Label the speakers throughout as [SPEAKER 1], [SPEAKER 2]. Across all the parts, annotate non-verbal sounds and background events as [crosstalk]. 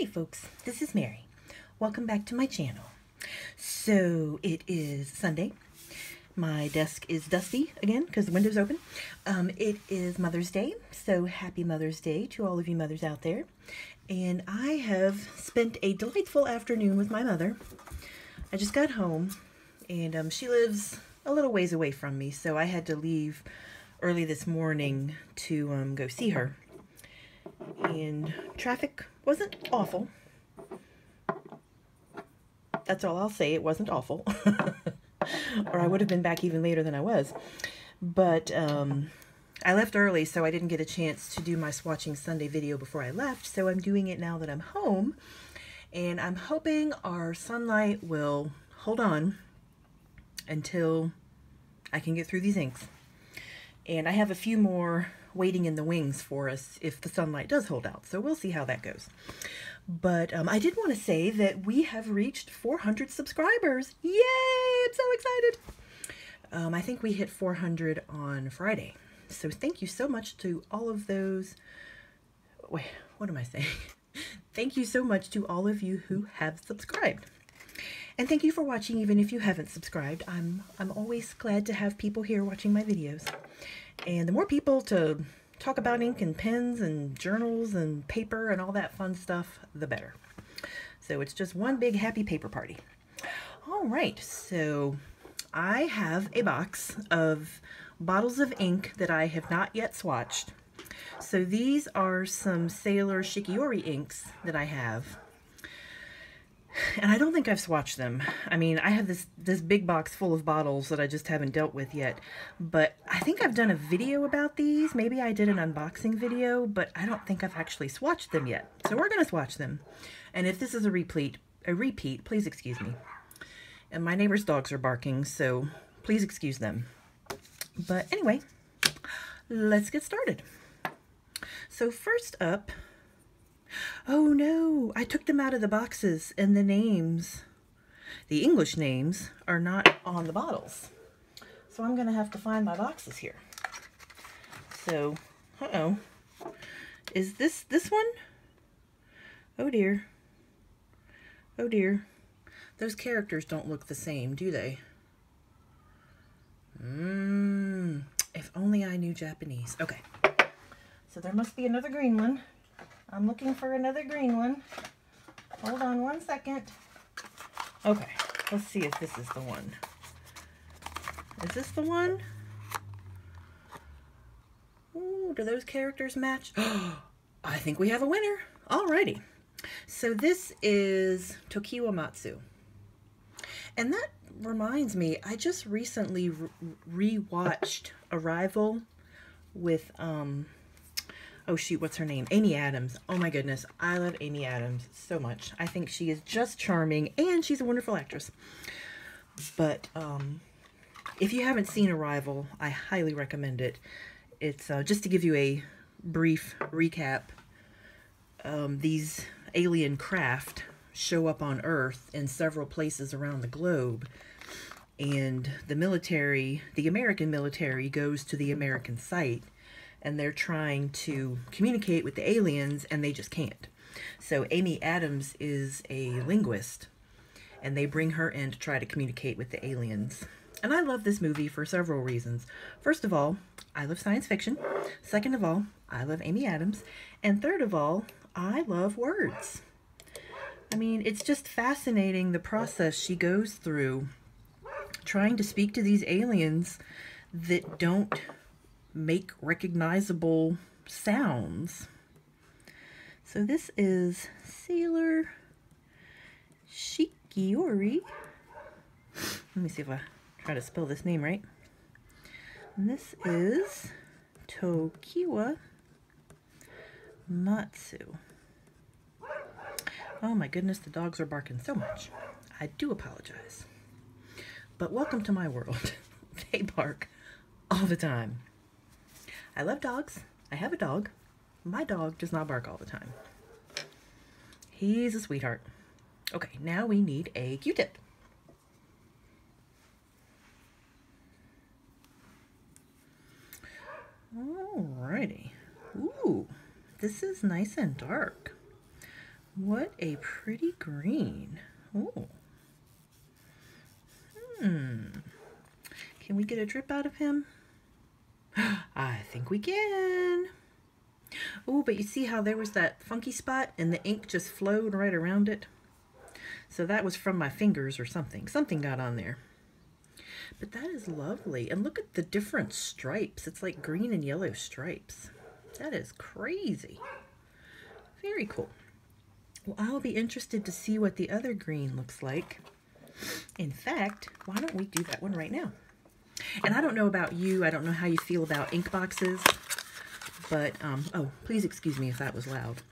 [SPEAKER 1] Hey folks, this is Mary. Welcome back to my channel. So it is Sunday. My desk is dusty again because the window's open. Um, it is Mother's Day, so happy Mother's Day to all of you mothers out there. And I have spent a delightful afternoon with my mother. I just got home and um, she lives a little ways away from me, so I had to leave early this morning to um, go see her. And traffic wasn't awful. That's all I'll say. It wasn't awful. [laughs] or I would have been back even later than I was. But um, I left early, so I didn't get a chance to do my Swatching Sunday video before I left. So I'm doing it now that I'm home. And I'm hoping our sunlight will hold on until I can get through these inks. And I have a few more waiting in the wings for us if the sunlight does hold out. So we'll see how that goes. But um, I did want to say that we have reached 400 subscribers. Yay! I'm so excited. Um, I think we hit 400 on Friday. So thank you so much to all of those. Wait, what am I saying? [laughs] thank you so much to all of you who have subscribed. And thank you for watching even if you haven't subscribed. I'm, I'm always glad to have people here watching my videos. And the more people to talk about ink and pens and journals and paper and all that fun stuff, the better. So it's just one big happy paper party. All right, so I have a box of bottles of ink that I have not yet swatched. So these are some Sailor Shikiori inks that I have [sighs] and I don't think I've swatched them. I mean, I have this, this big box full of bottles that I just haven't dealt with yet, but I think I've done a video about these. Maybe I did an unboxing video, but I don't think I've actually swatched them yet. So we're going to swatch them. And if this is a repeat, a repeat, please excuse me. And my neighbor's dogs are barking, so please excuse them. But anyway, let's get started. So first up, Oh no, I took them out of the boxes and the names, the English names, are not on the bottles. So I'm going to have to find my boxes here. So, uh-oh. Is this this one? Oh dear. Oh dear. Those characters don't look the same, do they? Mmm. If only I knew Japanese. Okay. So there must be another green one. I'm looking for another green one. Hold on one second. Okay, let's see if this is the one. Is this the one? Ooh, do those characters match? [gasps] I think we have a winner. Alrighty. So this is Tokiwa Matsu. And that reminds me, I just recently re-watched Arrival with um, oh shoot, what's her name? Amy Adams. Oh my goodness, I love Amy Adams so much. I think she is just charming and she's a wonderful actress. But um, if you haven't seen Arrival, I highly recommend it. It's uh, just to give you a brief recap. Um, these alien craft show up on Earth in several places around the globe and the military, the American military goes to the American site and they're trying to communicate with the aliens and they just can't. So Amy Adams is a linguist and they bring her in to try to communicate with the aliens. And I love this movie for several reasons. First of all, I love science fiction. Second of all, I love Amy Adams. And third of all, I love words. I mean, it's just fascinating the process she goes through trying to speak to these aliens that don't make recognizable sounds. So this is Sailor Shikiori. Let me see if I try to spell this name right. And this is Tokiwa Matsu. Oh my goodness, the dogs are barking so much. I do apologize. But welcome to my world. [laughs] they bark all the time. I love dogs. I have a dog. My dog does not bark all the time. He's a sweetheart. Okay, now we need a Q-tip. Alrighty. Ooh, this is nice and dark. What a pretty green. Ooh. Hmm. Can we get a drip out of him? [gasps] I think we can. Oh, but you see how there was that funky spot and the ink just flowed right around it? So that was from my fingers or something. Something got on there. But that is lovely. And look at the different stripes. It's like green and yellow stripes. That is crazy. Very cool. Well, I'll be interested to see what the other green looks like. In fact, why don't we do that one right now? And I don't know about you. I don't know how you feel about ink boxes. But, um, oh, please excuse me if that was loud.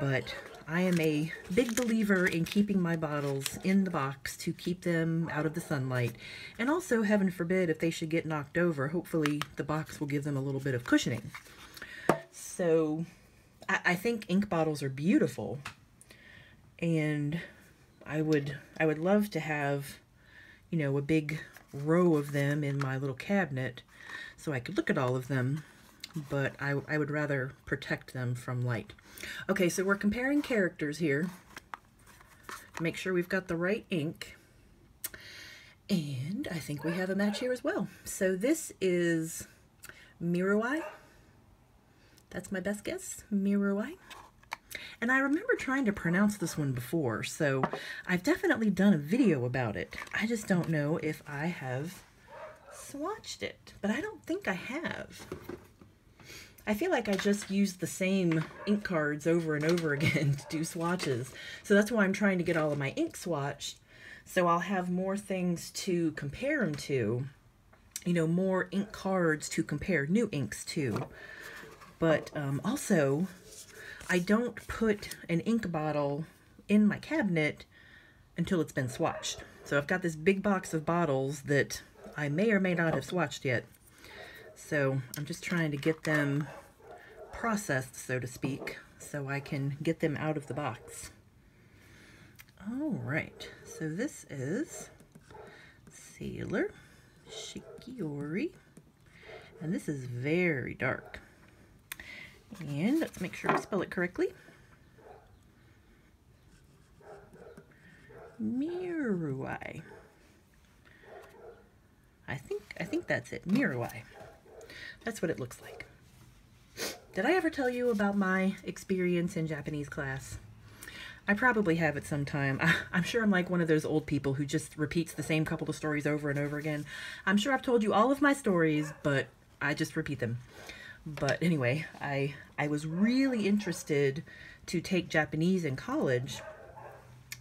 [SPEAKER 1] But I am a big believer in keeping my bottles in the box to keep them out of the sunlight. And also, heaven forbid, if they should get knocked over, hopefully the box will give them a little bit of cushioning. So I, I think ink bottles are beautiful. And I would I would love to have, you know, a big row of them in my little cabinet so I could look at all of them, but I, I would rather protect them from light. Okay, so we're comparing characters here. Make sure we've got the right ink. And I think we have a match here as well. So this is Miruai. That's my best guess, Miruai. And I remember trying to pronounce this one before, so I've definitely done a video about it. I just don't know if I have swatched it, but I don't think I have. I feel like I just used the same ink cards over and over [laughs] again to do swatches. So that's why I'm trying to get all of my ink swatched. So I'll have more things to compare them to. You know, more ink cards to compare new inks to. But um, also, I don't put an ink bottle in my cabinet until it's been swatched. So I've got this big box of bottles that I may or may not have swatched yet. So I'm just trying to get them processed, so to speak, so I can get them out of the box. All right, so this is Sailor Shikiori, and this is very dark. And let's make sure we spell it correctly. Miruai. I think I think that's it. Miruai. That's what it looks like. Did I ever tell you about my experience in Japanese class? I probably have at some time. [laughs] I, am sure I'm like one of those old people who just repeats the same couple of stories over and over again. I'm sure I've told you all of my stories, but I just repeat them. But anyway, I I was really interested to take Japanese in college.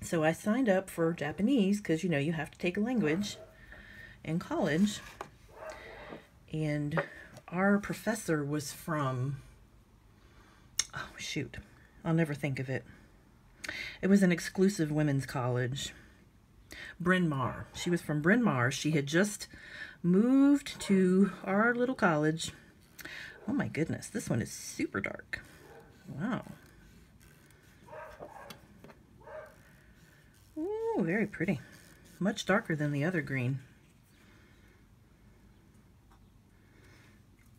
[SPEAKER 1] So I signed up for Japanese because you know you have to take a language in college. And our professor was from oh shoot. I'll never think of it. It was an exclusive women's college. Bryn Mawr. She was from Bryn Mawr. She had just moved to our little college Oh my goodness, this one is super dark. Wow. Ooh, very pretty. Much darker than the other green.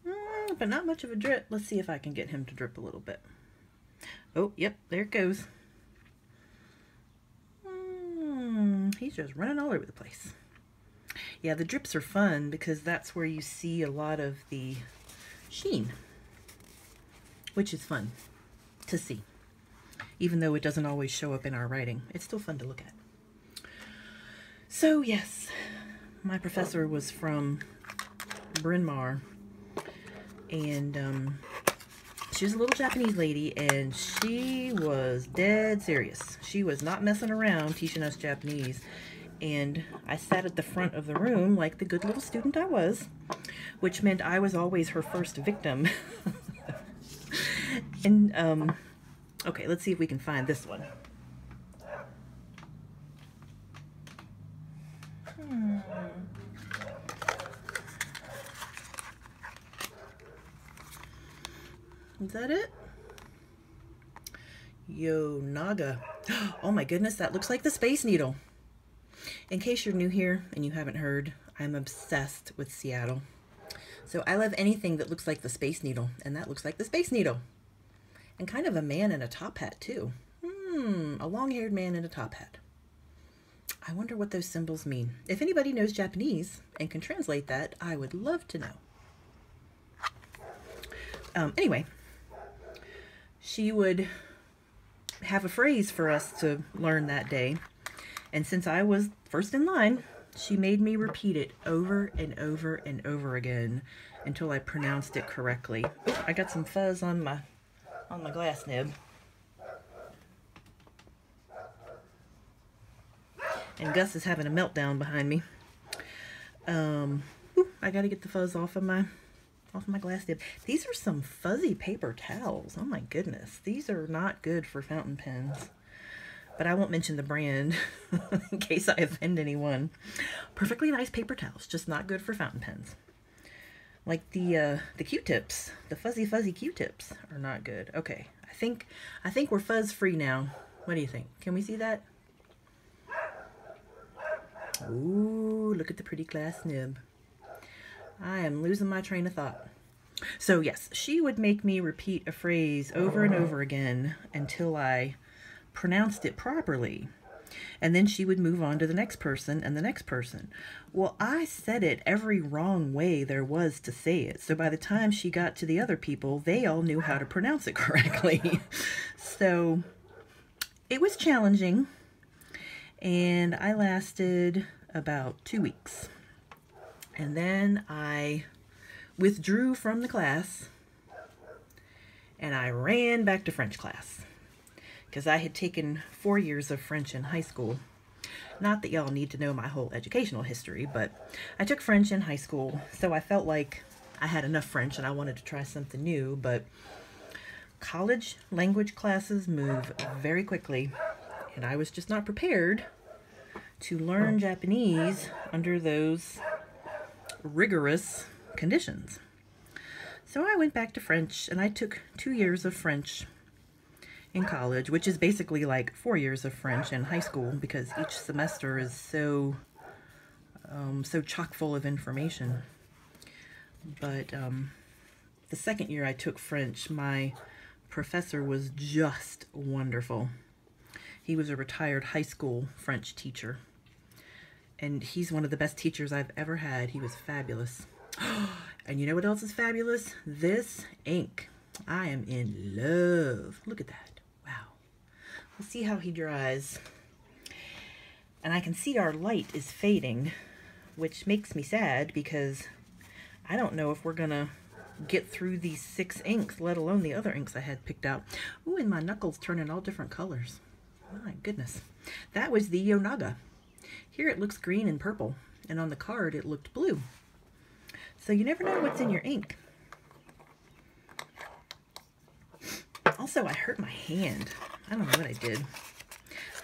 [SPEAKER 1] Mm, but not much of a drip. Let's see if I can get him to drip a little bit. Oh, yep, there it goes. Mm, he's just running all over the place. Yeah, the drips are fun because that's where you see a lot of the sheen, which is fun to see. Even though it doesn't always show up in our writing, it's still fun to look at. So yes, my professor was from Bryn Mawr, and um, she was a little Japanese lady, and she was dead serious. She was not messing around teaching us Japanese. And I sat at the front of the room like the good little student I was, which meant I was always her first victim. [laughs] and, um, okay, let's see if we can find this one. Hmm. Is that it? Yo, Naga. [gasps] Oh my goodness, that looks like the Space Needle. In case you're new here and you haven't heard, I'm obsessed with Seattle. So I love anything that looks like the Space Needle, and that looks like the Space Needle. And kind of a man in a top hat, too. Hmm. A long-haired man in a top hat. I wonder what those symbols mean. If anybody knows Japanese and can translate that, I would love to know. Um, anyway, she would have a phrase for us to learn that day. And since I was first in line, she made me repeat it over and over and over again until I pronounced it correctly. Oh, I got some fuzz on my on my glass nib. And Gus is having a meltdown behind me. Um, I gotta get the fuzz off of my off of my glass nib. These are some fuzzy paper towels. Oh my goodness. These are not good for fountain pens. But I won't mention the brand [laughs] in case I offend anyone. Perfectly nice paper towels, just not good for fountain pens. Like the uh, the Q-tips, the fuzzy fuzzy Q-tips are not good. Okay, I think I think we're fuzz free now. What do you think? Can we see that? Ooh, look at the pretty glass nib. I am losing my train of thought. So yes, she would make me repeat a phrase over and over again until I pronounced it properly. And then she would move on to the next person and the next person. Well, I said it every wrong way there was to say it. So by the time she got to the other people, they all knew how to pronounce it [laughs] correctly. so it was challenging. And I lasted about two weeks. And then I withdrew from the class and I ran back to French class because I had taken four years of French in high school. Not that y'all need to know my whole educational history, but I took French in high school, so I felt like I had enough French and I wanted to try something new, but college language classes move very quickly, and I was just not prepared to learn Japanese under those rigorous conditions. So I went back to French and I took two years of French in college, which is basically like four years of French in high school because each semester is so um, so chock full of information. But um, the second year I took French, my professor was just wonderful. He was a retired high school French teacher. And he's one of the best teachers I've ever had. He was fabulous. [gasps] and you know what else is fabulous? This ink. I am in love. Look at that. Let's see how he dries. And I can see our light is fading, which makes me sad because I don't know if we're going to get through these six inks, let alone the other inks I had picked out. Ooh, and my knuckles turning all different colors. My goodness. That was the Yonaga. Here it looks green and purple, and on the card it looked blue. So you never know what's in your ink. Also, I hurt my hand. I don't know what I did.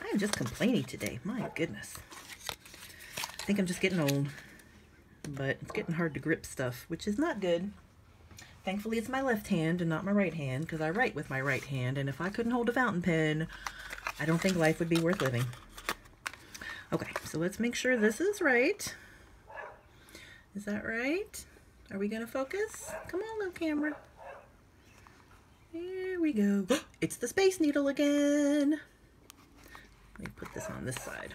[SPEAKER 1] I am just complaining today. My goodness. I think I'm just getting old. But it's getting hard to grip stuff, which is not good. Thankfully, it's my left hand and not my right hand, because I write with my right hand, and if I couldn't hold a fountain pen, I don't think life would be worth living. Okay, so let's make sure this is right. Is that right? Are we going to focus? Come on, little camera. Here we go. [gasps] It's the Space Needle again. Let me put this on this side.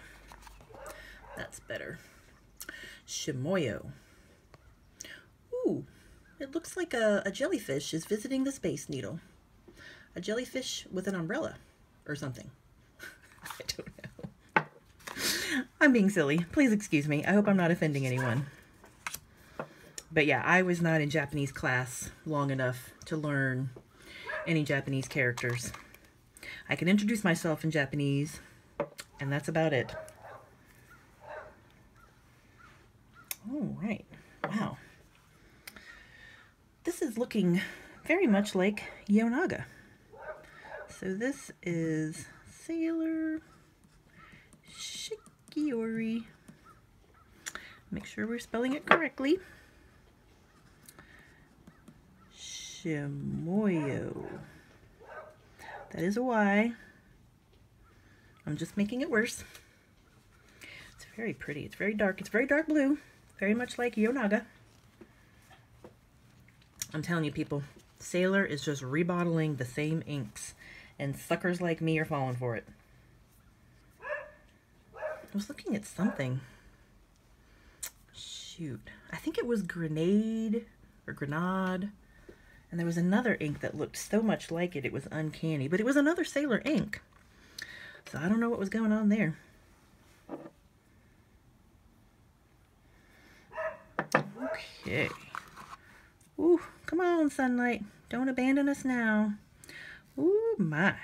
[SPEAKER 1] That's better. Shimoyo. Ooh, it looks like a, a jellyfish is visiting the Space Needle. A jellyfish with an umbrella or something. [laughs] I don't know. I'm being silly. Please excuse me. I hope I'm not offending anyone. But yeah, I was not in Japanese class long enough to learn any Japanese characters. I can introduce myself in Japanese, and that's about it. All right. Wow. This is looking very much like Yonaga. So this is Sailor Shikiori. Make sure we're spelling it correctly. Shimoyo. That is a Y. I'm just making it worse. It's very pretty. It's very dark. It's very dark blue. Very much like Yonaga. I'm telling you people, Sailor is just rebottling the same inks And suckers like me are falling for it. I was looking at something. Shoot. I think it was Grenade or Grenade. And there was another ink that looked so much like it, it was uncanny. But it was another Sailor ink. So I don't know what was going on there. Okay. Ooh, come on, sunlight. Don't abandon us now. Ooh, my.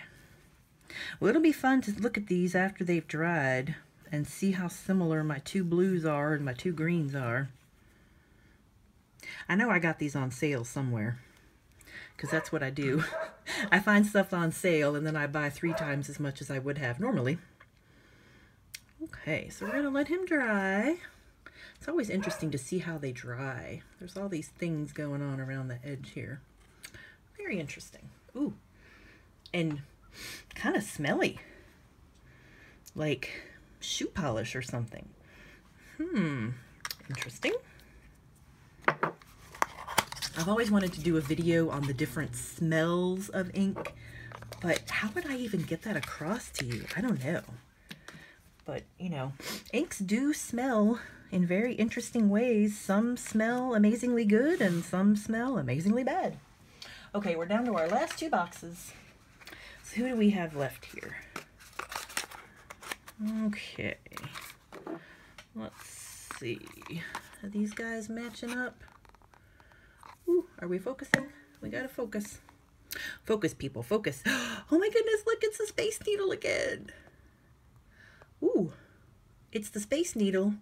[SPEAKER 1] Well, it'll be fun to look at these after they've dried and see how similar my two blues are and my two greens are. I know I got these on sale somewhere because that's what I do. [laughs] I find stuff on sale and then I buy three times as much as I would have normally. Okay, so we're going to let him dry. It's always interesting to see how they dry. There's all these things going on around the edge here. Very interesting. Ooh, and kind of smelly. Like shoe polish or something. Hmm, interesting. I've always wanted to do a video on the different smells of ink, but how would I even get that across to you? I don't know. But, you know, inks do smell in very interesting ways. Some smell amazingly good and some smell amazingly bad. Okay, we're down to our last two boxes. So who do we have left here? Okay. Let's see. Are these guys matching up? Ooh, are we focusing? We gotta focus. Focus, people, focus. [gasps] Oh my goodness, look, it's the Space Needle again. Ooh, it's the Space Needle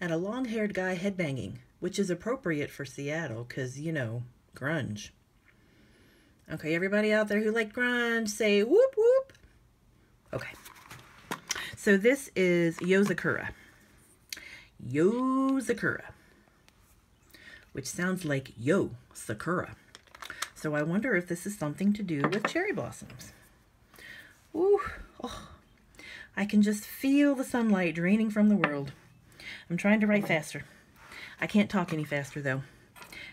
[SPEAKER 1] and a long-haired guy headbanging, which is appropriate for Seattle because, you know, grunge. Okay, everybody out there who like grunge, say whoop whoop. Okay. So this is Yozakura. Yozakura. Which sounds like Yo Sakura. So I wonder if this is something to do with cherry blossoms. Ooh, oh, I can just feel the sunlight draining from the world. I'm trying to write faster. I can't talk any faster though.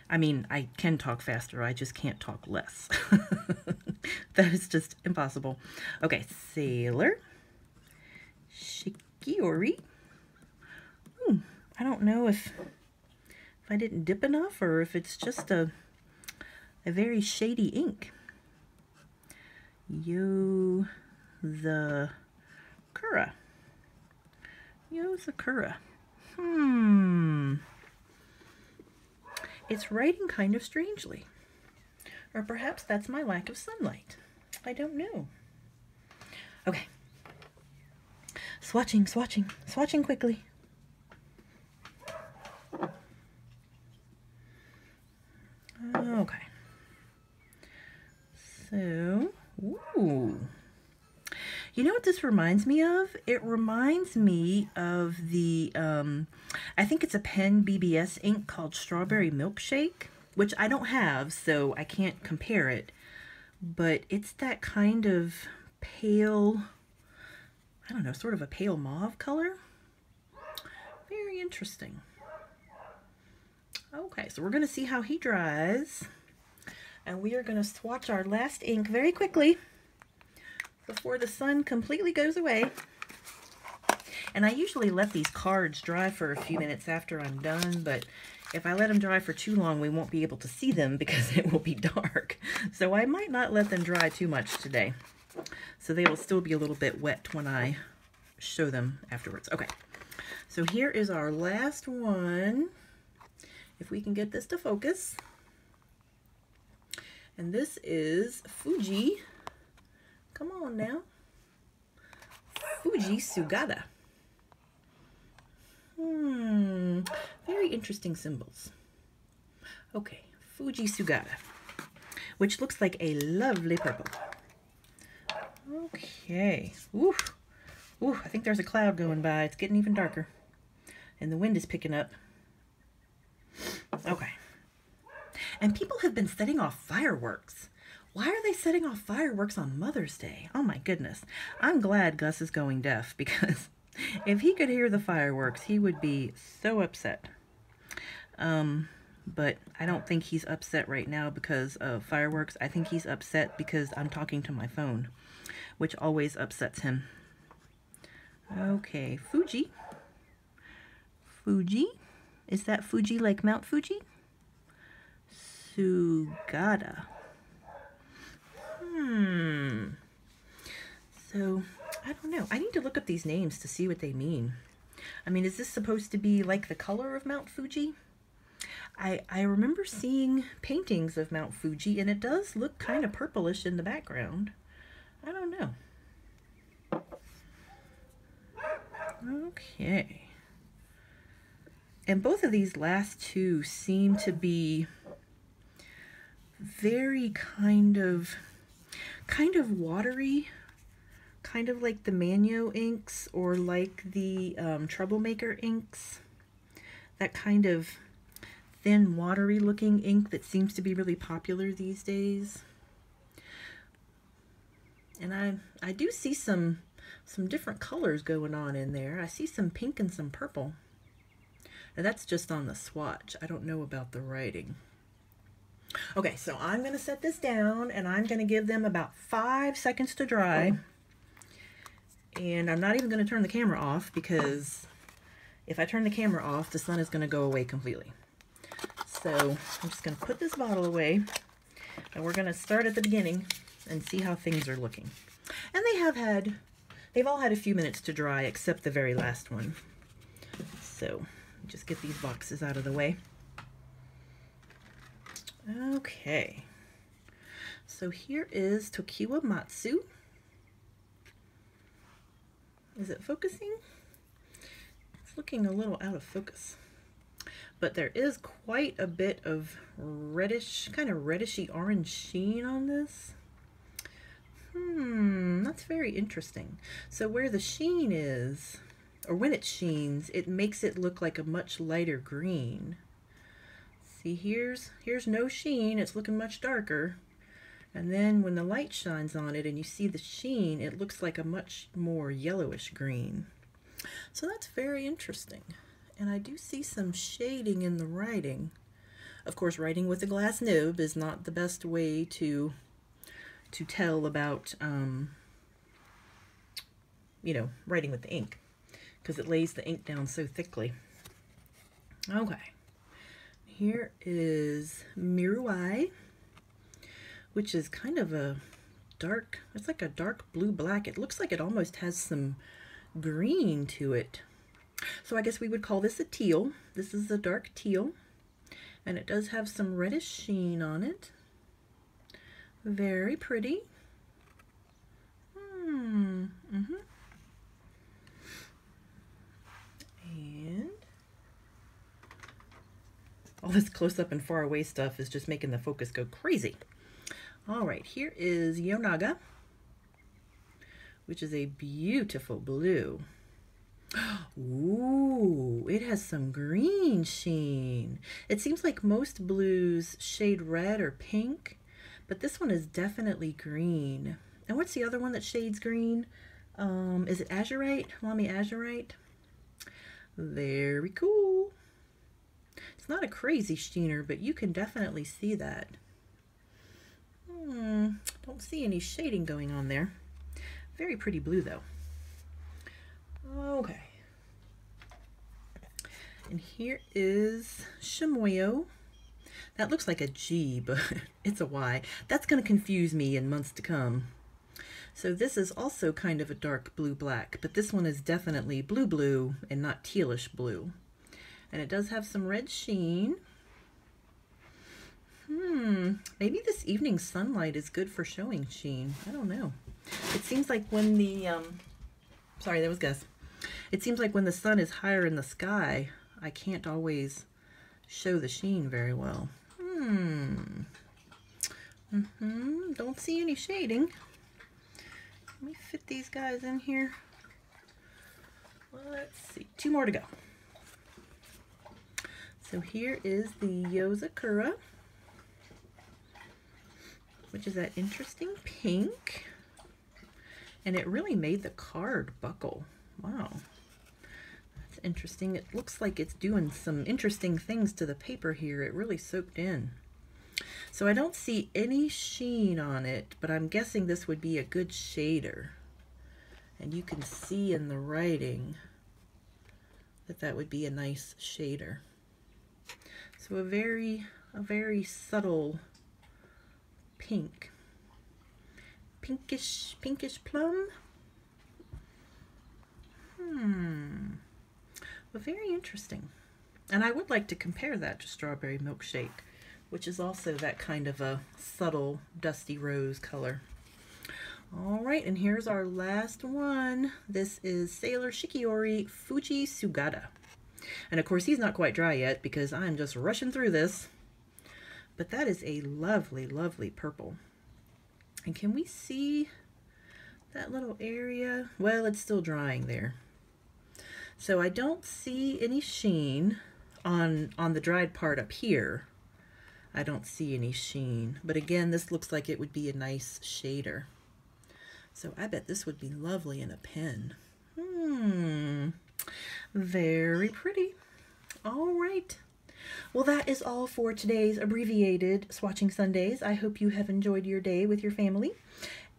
[SPEAKER 1] I mean, I can talk faster, I just can't talk less. [laughs] that is just impossible. Okay, Sailor. Shikiori. Hmm, I don't know if, if I didn't dip enough or if it's just a, a very shady ink. Yo the Kura. Yo Zakura. Hmm. It's writing kind of strangely. Or perhaps that's my lack of sunlight. I don't know. Okay. Swatching, swatching, swatching quickly. Okay. So, ooh. You know what this reminds me of? It reminds me of the, um, I think it's a Pen BBS ink called Strawberry Milkshake, which I don't have, so I can't compare it. But it's that kind of pale, I don't know, sort of a pale mauve color. Very interesting. Okay, so we're going to see how he dries. And we are going to swatch our last ink very quickly before the sun completely goes away. And I usually let these cards dry for a few minutes after I'm done, but if I let them dry for too long, we won't be able to see them [laughs] because it will be dark. So I might not let them dry too much today. So they will still be a little bit wet when I show them afterwards. Okay, so here is our last one. If we can get this to focus. And this is Fuji Come on now. Fuji Sugata. Hmm, very interesting symbols. Okay, Fuji Sugata, which looks like a lovely purple. Okay, ooh, ooh, I think there's a cloud going by. It's getting even darker, and the wind is picking up. Okay, and people have been setting off fireworks. Why are they setting off fireworks on Mother's Day? Oh my goodness. I'm glad Gus is going deaf [laughs] because if he could hear the fireworks, he would be so upset. Um, but I don't think he's upset right now because of fireworks. I think he's upset because I'm talking to my phone. which always upsets him. Okay, Fuji. Fuji. Is that Fuji like Mount Fuji? Sugata. Hmm. So, I don't know. I need to look up these names to see what they mean. I mean, is this supposed to be like the color of Mount Fuji? I, I remember seeing paintings of Mount Fuji, and it does look kind of purplish in the background. I don't know. Okay. And both of these last two seem to be very kind of kind of watery kind of like the Manyo inks or like the um, Troublemaker inks. That kind of thin watery looking ink that seems to be really popular these days. And I I do see some some different colors going on in there. I see some pink and some purple and that's just on the swatch I don't know about the writing Okay, so I'm going to set this down and I'm going to give them about five seconds to dry. And I'm not even going to turn the camera off because if I turn the camera off, the sun is going to go away completely. So I'm just going to put this bottle away and we're going to start at the beginning and see how things are looking. And they have had, they've all had a few minutes to dry except the very last one. So just get these boxes out of the way. Okay. So here is Tokiwa Matsu. Is it focusing? It's looking a little out of focus. But there is quite a bit of reddish, kind of reddishy orange sheen on this. Hmm, that's very interesting. So where the sheen is, or when it sheens, it makes it look like a much lighter green. See, here's, here's no sheen. It's looking much darker. And then when the light shines on it and you see the sheen, it looks like a much more yellowish green. So that's very interesting. And I do see some shading in the writing. Of course, writing with a glass nib is not the best way to to tell about, um, you know, writing with the ink because it lays the ink down so thickly. Okay. Here is Miruai, which is kind of a dark, it's like a dark blue-black. It looks like it almost has some green to it. So I guess we would call this a teal. This is a dark teal. And it does have some reddish sheen on it. Very pretty. Hmm. Mm -hmm. All this close-up and far away stuff is just making the focus go crazy. All right, here is Yonaga, which is a beautiful blue. Ooh, it has some green sheen. It seems like most blues shade red or pink, but this one is definitely green. And what's the other one that shades green? Um, is it azurite? Lamy azurite? Very cool. It's not a crazy sheener, but you can definitely see that. Hmm, don't see any shading going on there. Very pretty blue though. Okay. And here is Shimoyo. That looks like a G, [laughs] but it's a Y. That's going to confuse me in months to come. So this is also kind of a dark blue-black, but this one is definitely blue-blue and not tealish blue. And it does have some red sheen. Hmm, maybe this evening sunlight is good for showing sheen. I don't know. It seems like when the, um, sorry, that was Gus. It seems like when the sun is higher in the sky, I can't always show the sheen very well. Hmm. Mm-hmm. Don't see any shading. Let me fit these guys in here. Let's see. Two more to go. So here is the Yozakura, which is that interesting pink. And it really made the card buckle. Wow. That's interesting. It looks like it's doing some interesting things to the paper here. It really soaked in. So I don't see any sheen on it, but I'm guessing this would be a good shader. And you can see in the writing that that would be a nice shader. So a very, a very subtle pink. Pinkish, pinkish plum. Hmm. Well, very interesting. And I would like to compare that to Strawberry Milkshake, which is also that kind of a subtle dusty rose color. All right, and here's our last one. This is Sailor Shikiori Fuji Sugata. And of course, he's not quite dry yet because I'm just rushing through this. But that is a lovely, lovely purple. And can we see that little area? Well, it's still drying there. So I don't see any sheen on, on the dried part up here. I don't see any sheen. But again, this looks like it would be a nice shader. So I bet this would be lovely in a pen. Hmm. Very pretty. All right. Well, that is all for today's abbreviated Swatching Sundays. I hope you have enjoyed your day with your family.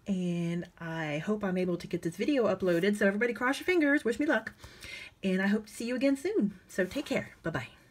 [SPEAKER 1] And I hope I'm able to get this video uploaded. So everybody cross your fingers. Wish me luck. And I hope to see you again soon. So take care. Bye-bye.